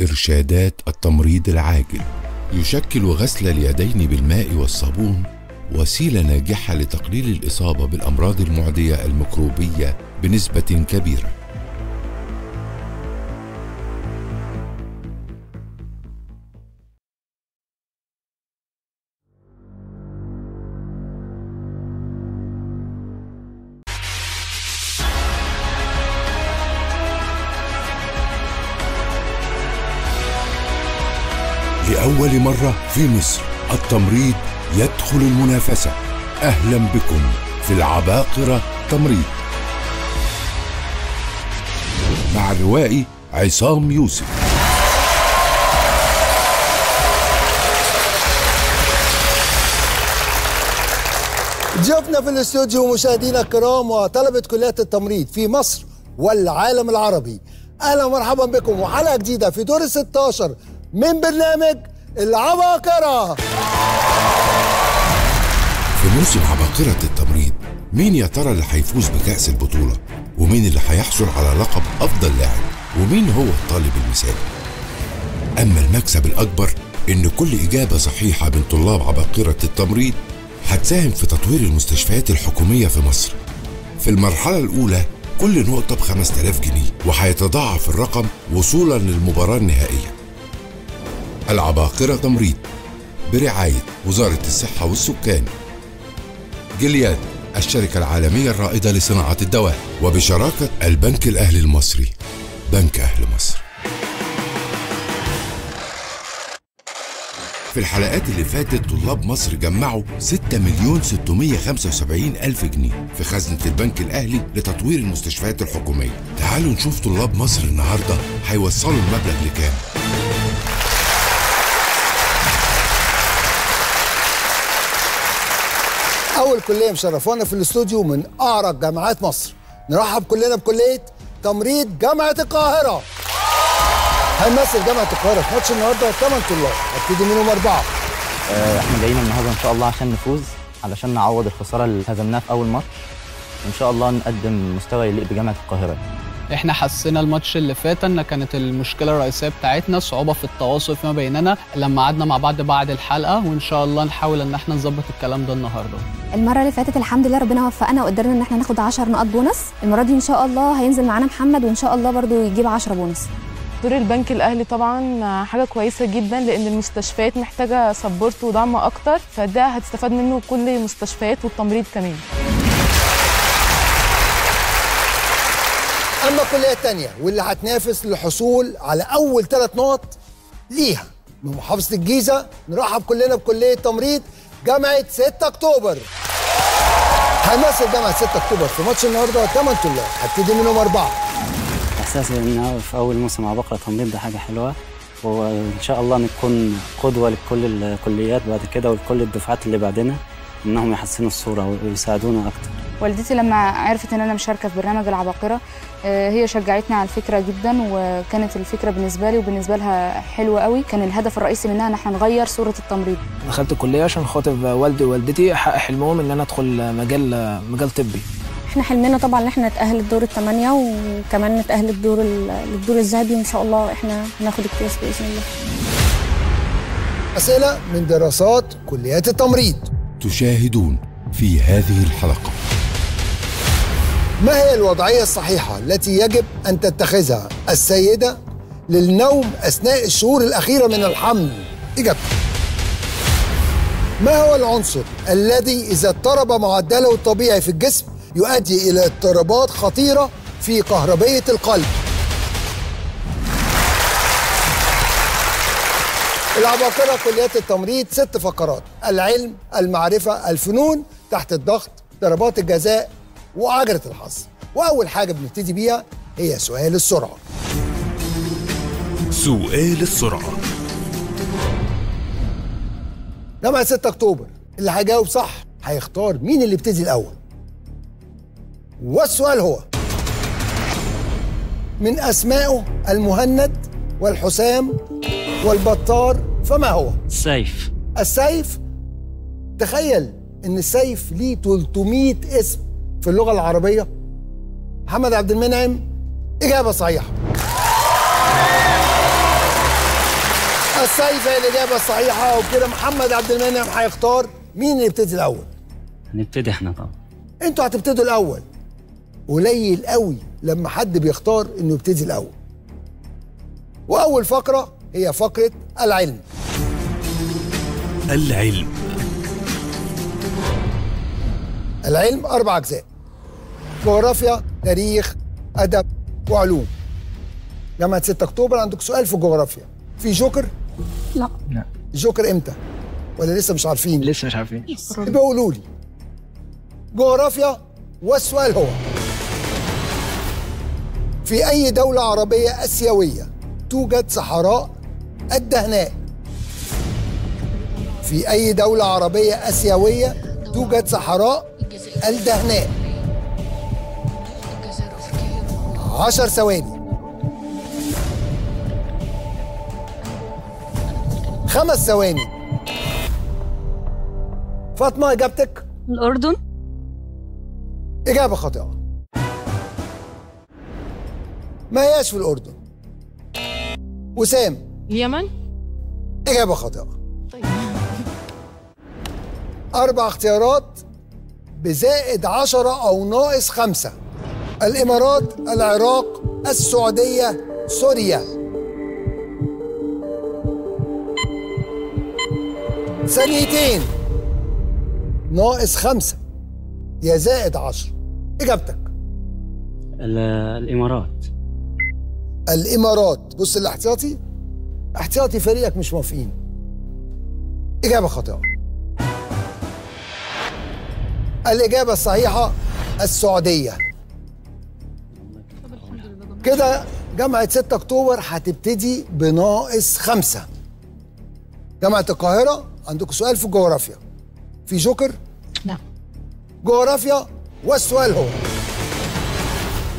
إرشادات التمريض العاجل يشكل غسل اليدين بالماء والصابون وسيلة ناجحة لتقليل الإصابة بالأمراض المعدية الميكروبية بنسبة كبيرة. لأول مرة في مصر التمريض يدخل المنافسة. أهلا بكم في العباقرة تمريض. مع الروائي عصام يوسف. ضيوفنا في الاستوديو مشاهدينا الكرام وطلبة كليات التمريض في مصر والعالم العربي. أهلا ومرحبا بكم وحلقة جديدة في دور ال 16 من برنامج العباقرة. في موسم عباقرة التمريض مين يا ترى اللي هيفوز بكأس البطولة؟ ومين اللي هيحصل على لقب أفضل لاعب؟ ومين هو الطالب المثالي؟ أما المكسب الأكبر إن كل إجابة صحيحة من طلاب عباقرة التمريض هتساهم في تطوير المستشفيات الحكومية في مصر. في المرحلة الأولى كل نقطة ب 5000 جنيه وهيتضاعف الرقم وصولا للمباراة النهائية. العباقرة تمريض برعاية وزارة الصحة والسكان. جلياد الشركة العالمية الرائدة لصناعة الدواء وبشراكة البنك الأهلي المصري. بنك أهل مصر. في الحلقات اللي فاتت طلاب مصر جمعوا 6 مليون 675 ألف جنيه في خزنة البنك الأهلي لتطوير المستشفيات الحكومية. تعالوا نشوف طلاب مصر النهاردة هيوصلوا المبلغ لكام؟ أول كلية مشرفانا في الاستوديو من أعرق جامعات مصر. نرحب كلنا بكلية تمريض جامعة القاهرة. هنمثل جامعة القاهرة في ماتش النهارده 8 طلاب. هبتدي منهم أربعة. آه، إحنا جايين النهارده إن شاء الله عشان نفوز علشان نعوض الخسارة اللي هزمناها في أول ماتش. وان شاء الله نقدم مستوى يليق بجامعة القاهرة. إحنا حسينا الماتش اللي فات ان كانت المشكلة الرئيسية بتاعتنا صعوبة في التواصل فيما بيننا. لما قعدنا مع بعض بعد الحلقة وإن شاء الله نحاول إن إحنا نظبط الكلام ده النهارده. المرة اللي فاتت الحمد لله ربنا وفقنا وقدرنا إن إحنا ناخد 10 نقط بونص. المرة دي إن شاء الله هينزل معانا محمد وإن شاء الله برضو يجيب 10 بونص. دور البنك الأهلي طبعا حاجة كويسة جدا لأن المستشفيات محتاجة سبورت ودعم أكتر فده هتستفاد منه كل المستشفيات والتمريض كمان. أما الكلية الثانية واللي هتنافس للحصول على أول ثلاث نقط ليها. من محافظة الجيزة نرحب كلنا بكلية تمريض جامعة 6 أكتوبر. هنمثل جامعة 6 أكتوبر في ماتش النهارده 8 طلاب. هبتدي منهم أربعة. احساسي إن في أول موسم عباقرة تمريض ده حاجة حلوة. وإن شاء الله نكون قدوة لكل الكليات بعد كده ولكل الدفعات اللي بعدنا إنهم يحسنوا الصورة ويساعدونا أكتر. والدتي لما عرفت إن أنا مشاركة في برنامج العباقرة آه، هي شجعتني على الفكرة جدا وكانت الفكرة بالنسبة لي وبالنسبة لها حلوة قوي. كان الهدف الرئيسي منها إن إحنا نغير صورة التمريض. دخلت الكلية عشان خاطر والدي ووالدتي حقق حلمهم إن أنا أدخل مجال مجال طبي. إحنا حلمنا طبعا إن إحنا نتأهل الدور الثمانيه وكمان نتأهل الدور ال- الدور الذهبي وان شاء الله إحنا هناخد الكاس بإذن الله. أسئلة من دراسات كليات التمريض. تشاهدون في هذه الحلقة. ما هي الوضعية الصحيحة التي يجب أن تتخذها السيدة للنوم أثناء الشهور الأخيرة من الحمل؟ اجابتك ما هو العنصر الذي إذا اضطرب معدله الطبيعي في الجسم يؤدي إلى اضطرابات خطيرة في كهربية القلب؟ العباقرة كليات التمريض ست فقرات العلم المعرفة الفنون تحت الضغط ضربات الجزاء وعجلة الحظ. وأول حاجة بنبتدي بيها هي سؤال السرعة. سؤال السرعة. جامعة 6 أكتوبر. اللي هيجاوب صح هيختار مين اللي يبتدي الأول. والسؤال هو من أسمائه المهند والحسام والبطار فما هو؟ السيف السيف؟ تخيل إن السيف ليه 300 اسم. في اللغة العربية. محمد عبد المنعم إجابة صحيحة. والسيف هي الإجابة الصحيحة وكده محمد عبد المنعم هيختار مين اللي يبتدي الأول؟ هنبتدي إحنا طبعا. أنتوا هتبتدوا الأول. قليل قوي لما حد بيختار إنه يبتدي الأول. وأول فقرة هي فقرة العلم. العلم. العلم أربع أجزاء. جغرافيا تاريخ أدب وعلوم. جامعه 6 أكتوبر عندك سؤال في الجغرافيا. في جوكر؟ لا. لا. الجوكر إمتى؟ ولا لسه مش عارفين؟ لسه مش عارفين. يبقى قولوا لي. جغرافيا والسؤال هو. في أي دولة عربية آسيوية توجد صحراء الدهناء؟ في أي دولة عربية آسيوية توجد صحراء الدهناء؟ عشر ثواني. خمس ثواني. فاطمة إجابتك؟ الأردن. إجابة خاطئة. ما هياش في الأردن. وسام. اليمن. إجابة خاطئة. أربع اختيارات بزائد عشرة أو ناقص خمسة. الإمارات العراق السعودية سوريا. ثانيتين. ناقص خمسة. يا زائد عشرة. إجابتك. ال- الإمارات. الإمارات. بص الاحتياطي احتياطي فريقك مش موافقين. إجابة خاطئة. الإجابة الصحيحة السعودية. كده جامعة 6 أكتوبر هتبتدي بناقص خمسة. جامعة القاهرة عندكم سؤال في الجغرافيا. في جوكر؟ لا جغرافيا والسؤال هو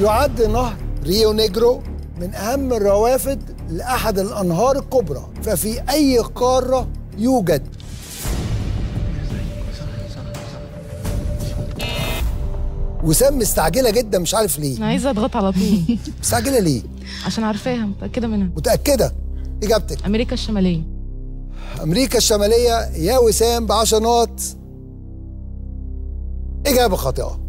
يعد نهر ريو نيجرو من أهم الروافد لأحد الأنهار الكبرى ففي أي قارة يوجد؟ وسام مستعجلة جدا مش عارف ليه. أنا عايزة أضغط على طول. مستعجلة ليه؟ عشان عارفاها متأكدة منها. متأكدة؟ إجابتك؟ أمريكا الشمالية. أمريكا الشمالية يا وسام بعشر نقط. إجابة خاطئة.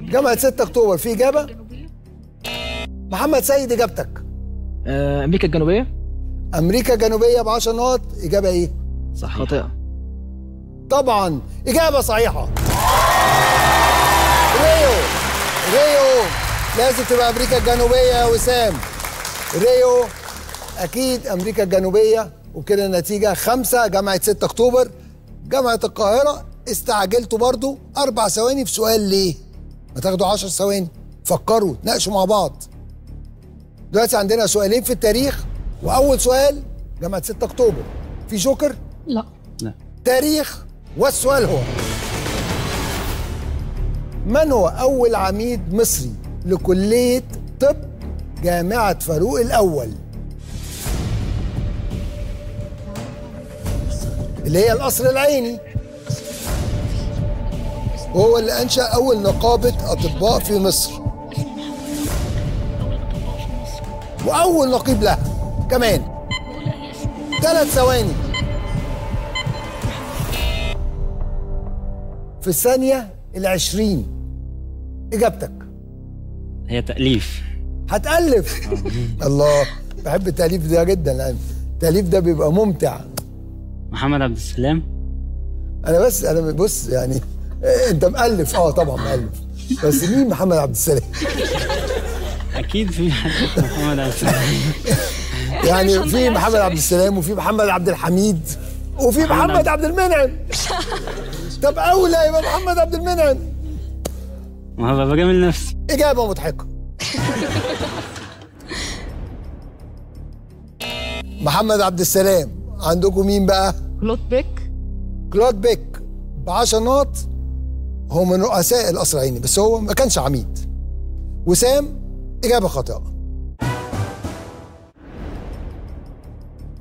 جامعة 6 أكتوبر في إجابة؟ محمد سيد إجابتك. آه، أمريكا الجنوبية؟ أمريكا الجنوبية بعشر نقط. إجابة إيه؟ صح خاطئة. طبعا إجابة صحيحة. ريو ريو لازم تبقى أمريكا الجنوبية يا وسام. ريو أكيد أمريكا الجنوبية وكده النتيجة خمسة جامعة 6 أكتوبر. جامعة القاهرة استعجلتوا برضو أربع ثواني في سؤال ليه؟ ما تاخدوا 10 ثواني. فكروا تناقشوا مع بعض. دلوقتي عندنا سؤالين في التاريخ وأول سؤال جامعة 6 أكتوبر. في جوكر؟ لا لا. تاريخ والسؤال هو من هو أول عميد مصري لكلية طب جامعة فاروق الأول؟ اللي هي القصر العيني. وهو اللي أنشأ أول نقابة أطباء في مصر. وأول نقيب لها كمان. ثلاث ثواني. في الثانية العشرين. إجابتك. هي تأليف. هتألف. الله بحب التأليف ده جدا لأن التأليف ده بيبقى ممتع. محمد عبد السلام. أنا بس أنا بص يعني أنت مألف. أه طبعا مألف. بس مين محمد عبد السلام؟ أكيد في حد محمد عبد السلام. يعني في محمد عبد السلام وفي محمد عبد الحميد وفي محمد عبد المنعم. طب أولى يبقى محمد عبد المنعم. ما هو بجامل نفسي إجابة مضحكة. محمد عبد السلام عندكم مين بقى؟ كلوت بيك. كلود بيك ب 10 نقط. هو من رؤساء القصر العيني بس هو ما كانش عميد. وسام إجابة خاطئة.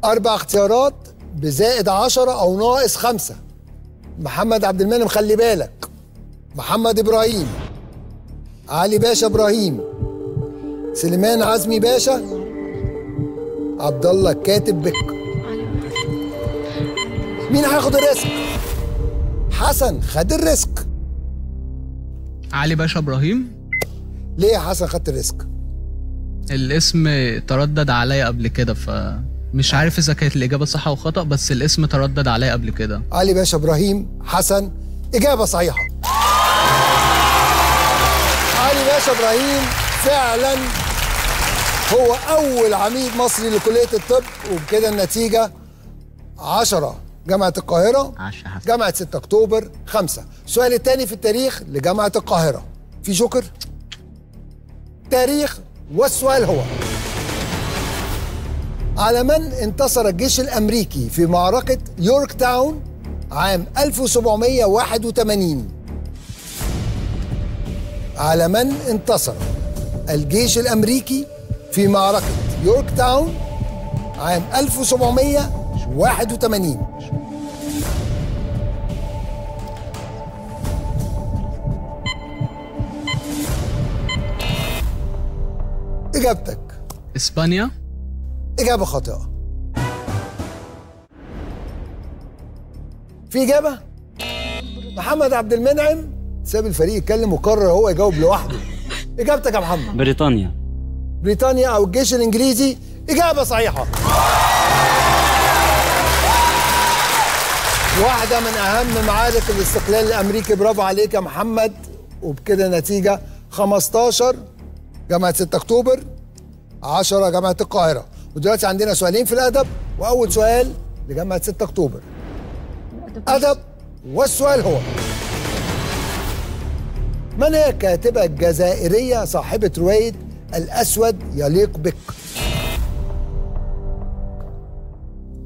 أربع اختيارات بزائد عشرة أو ناقص خمسة. محمد عبد المنعم خلي بالك. محمد إبراهيم علي باشا إبراهيم سليمان عزمي باشا عبد الله الكاتب بك. مين هياخد ال risk؟ حسن خد ال risk. علي باشا إبراهيم. ليه يا حسن خدت ال risk؟ الاسم تردد عليا قبل كده فمش عارف إذا كانت الإجابة صح أو خطأ بس الاسم تردد عليا قبل كده. علي باشا إبراهيم حسن إجابة صحيحة. علي باشا إبراهيم فعلا هو أول عميد مصري لكلية الطب وبكده النتيجة 10 جامعة القاهرة عشرة حسن. جامعة 6 أكتوبر 5 السؤال الثاني في التاريخ لجامعة القاهرة. في جوكر تاريخ والسؤال هو. على من انتصر الجيش الأمريكي في معركة يورك تاون عام 1781 على من انتصر الجيش الأمريكي في معركة يورك تاون عام 1781 إجابتك. إسبانيا؟ إجابة خاطئة. في إجابة؟ محمد عبد المنعم ساب الفريق يتكلم وقرر هو يجاوب لوحده. إجابتك يا محمد. بريطانيا. بريطانيا أو الجيش الإنجليزي. إجابة صحيحة. واحدة من أهم معارك الاستقلال الأمريكي. برافو عليك يا محمد. وبكده نتيجة 15 جامعة 6 أكتوبر 10 جامعة القاهرة. ودلوقتي عندنا سؤالين في الأدب وأول سؤال لجامعة 6 أكتوبر. أدب والسؤال هو من هي الكاتبة الجزائرية صاحبة رواية الأسود يليق بك؟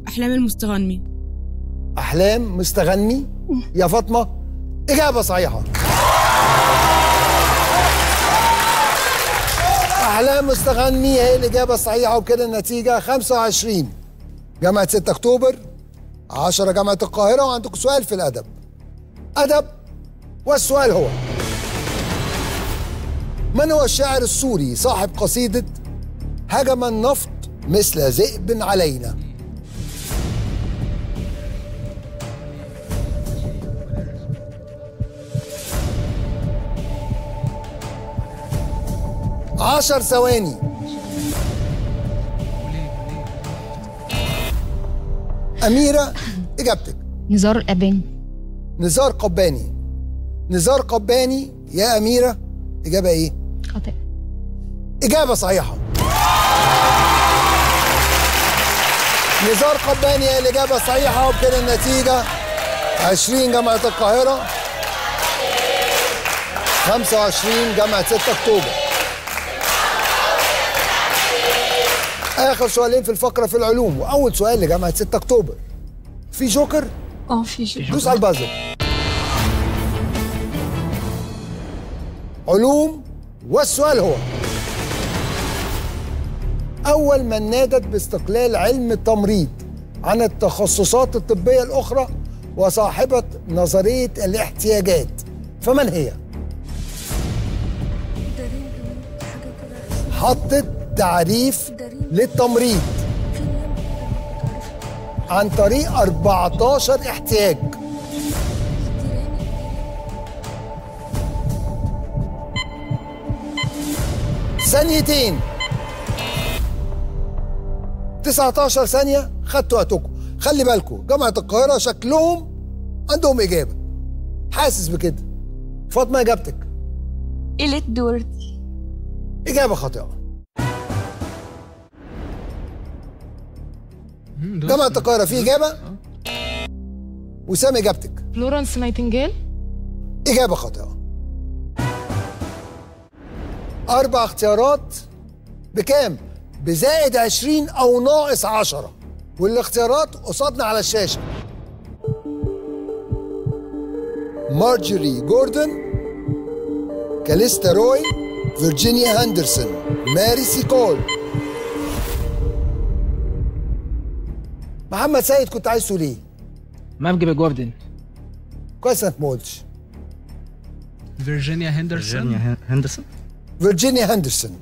أحلام المستغني أحلام مستغني يا فاطمة إجابة صحيحة. أحلام مستغني هي الإجابة الصحيحة وبكده النتيجة 25 جامعة 6 أكتوبر 10 جامعة القاهرة وعندكم سؤال في الأدب. أدب والسؤال هو من هو الشاعر السوري صاحب قصيدة هجم النفط مثل ذئب علينا؟ عشر ثواني. أميرة إجابتك. نزار الأباني. نزار قباني. نزار قباني يا أميرة إجابة إيه؟ خاطئ. إجابة صحيحة. نزار قباني هي الإجابة الصحيحة وبكده النتيجة 20 جامعة القاهرة 25 جامعة 6 أكتوبر. آخر سؤالين في الفقرة في العلوم وأول سؤال لجامعة 6 أكتوبر في جوكر؟ آه في شيء دوس على البازل علوم والسؤال هو أول من نادت باستقلال علم التمريض عن التخصصات الطبية الأخرى وصاحبة نظرية الاحتياجات فمن هي؟ حطت تعريف للتمريض عن طريق 14 احتياج. ثانيتين. 19 ثانية خدتوا وقتكم خلي بالكم جامعة القاهرة شكلهم عندهم إجابة. حاسس بكده. فاطمة إجابتك. إليت دورتي. إجابة خاطئة. جامعة القاهرة في إجابة؟ وسام إجابتك. فلورنس نايتنجيل. إجابة خاطئة. أربع اختيارات بكام؟ بزائد 20 أو ناقص 10 والاختيارات قصادنا على الشاشة. مارجوري جوردن كاليستا روي فيرجينيا هاندرسون ماري سيكول. محمد سيد كنت عايز تقول إيه؟ مارجوري جوردن. كويس إنك ما قلتش. فيرجينيا هندرسون؟ فيرجينيا هندرسون؟ فيرجينيا هاندرسون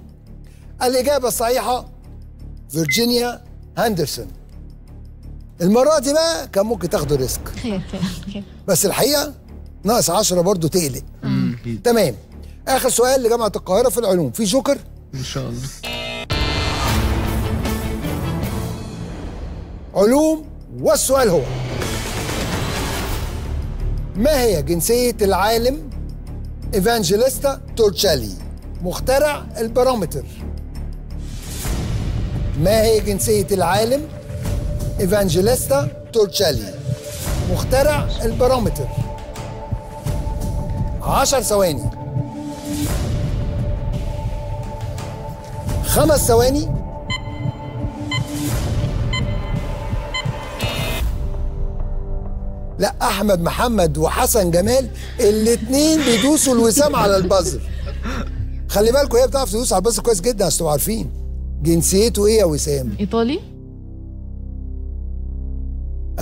الإجابة الصحيحة فيرجينيا هاندرسون المرة دي بقى كان ممكن تاخدوا risk. خير خير خير. بس الحقيقة ناقص 10 برضو تقلق. تمام. آخر سؤال لجامعة القاهرة في العلوم. في جوكر؟ إن شاء الله. علوم والسؤال هو ما هي جنسية العالم إيفانجيليستا تورتشيلي؟ مخترع البارومتر ما هي جنسية العالم إيفانجيليستا تورتشيلي؟ مخترع البارومتر عشر ثواني. خمس ثواني. لا أحمد محمد وحسن جمال الاثنين بيدوسوا الوسام على البازر خلي بالكم هي بتعرف تدوس على البازر كويس جدا عشان تبقوا عارفين. جنسيته إيه يا وسام؟ إيطالي.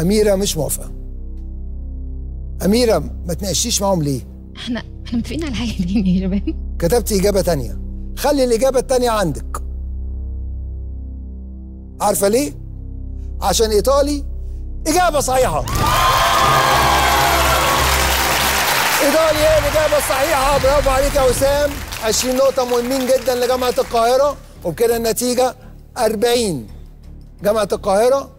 أميرة مش موافقة. أميرة ما تناقشيش معاهم ليه؟ إحنا إحنا متفقين على حاجة تانية يا شباب. كتبتي إجابة تانية. خلي الإجابة التانية عندك. عارفة ليه؟ عشان إيطالي. إجابة صحيحة. ايطالي هي الاجابه الصحيحه برافو عليك يا وسام. 20 نقطة مهمين جدا لجامعة القاهرة. وبكده النتيجة 40 جامعة القاهرة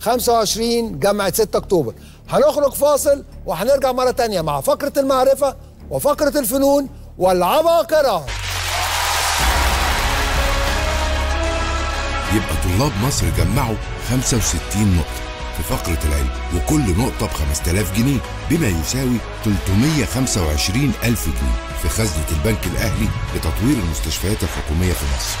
25 جامعة 6 أكتوبر. هنخرج فاصل وهنرجع مرة تانية مع فقرة المعرفة وفقرة الفنون والعباقره يبقى طلاب مصر جمعوا 65 نقطة. في فقرة العلم وكل نقطة ب 5000 جنيه بما يساوي 325 ألف جنيه في خزنة البنك الأهلي لتطوير المستشفيات الحكومية في مصر.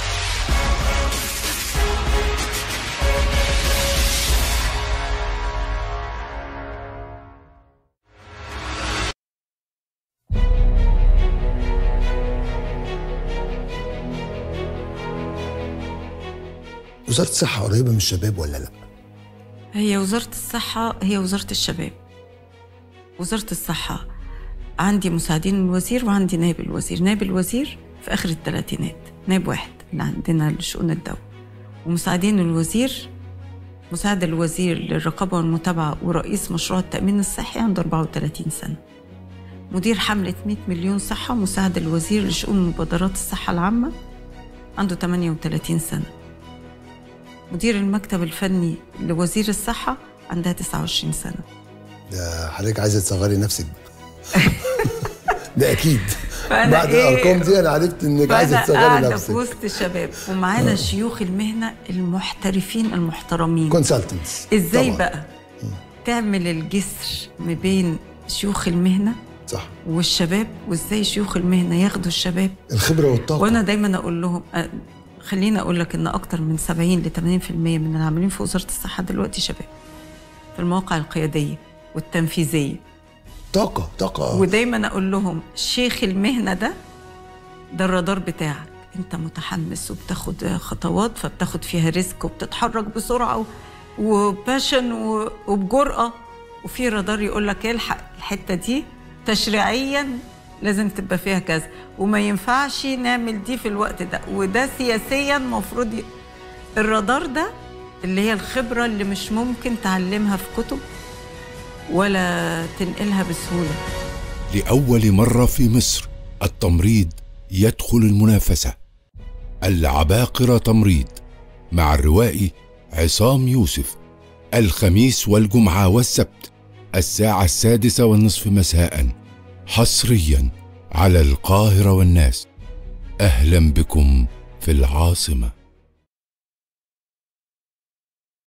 وزارة الصحة قريبة من الشباب ولا لا؟ هي وزارة الصحة هي وزارة الشباب. وزارة الصحة عندي مساعدين الوزير وعندي نائب الوزير. نائب الوزير في آخر الثلاثينات نائب واحد اللي عندنا لشؤون الدولة. ومساعدين الوزير مساعد الوزير للرقابة والمتابعة ورئيس مشروع التأمين الصحي عنده 34 سنة. مدير حملة 100 مليون صحة مساعد الوزير لشؤون مبادرات الصحة العامة عنده 38 سنة. مدير المكتب الفني لوزير الصحة عندها 29 سنة. ده حضرتك عايزة تصغري نفسك. ده أكيد. فأنا بعد إيه؟ الأرقام دي أنا عرفت إنك عايزة فأنا تصغري قاعدة في نفسك وسط الشباب ومعانا شيوخ المهنة المحترفين المحترمين. كونسلتنتس إزاي طبعاً. بقى؟ تعمل الجسر ما بين شيوخ المهنة صح. والشباب وإزاي شيوخ المهنة ياخدوا الشباب؟ الخبرة والطاقة. وأنا دايما أقول لهم أ- خليني أقول لك إن أكتر من 70 ل 80% من العاملين في وزارة الصحة دلوقتي شباب في المواقع القيادية والتنفيذية. طاقة طاقة. ودايما أقول لهم شيخ المهنة ده ده الرادار بتاعك. أنت متحمس وبتاخد خطوات فبتاخد فيها ريسك وبتتحرك بسرعة وباشن وبجرأة. وفي رادار يقول لك الحق الحتة دي تشريعيا لازم تبقى فيها كذا. وما ينفعش نعمل دي في الوقت ده. وده سياسيا مفروض ي... الرادار ده اللي هي الخبرة اللي مش ممكن تعلمها في كتب ولا تنقلها بسهولة. لأول مرة في مصر التمريض يدخل المنافسة. العباقرة تمريض مع الروائي عصام يوسف. الخميس والجمعة والسبت الساعة السادسة والنصف مساء حصريا على القاهرة والناس. أهلا بكم في العاصمة.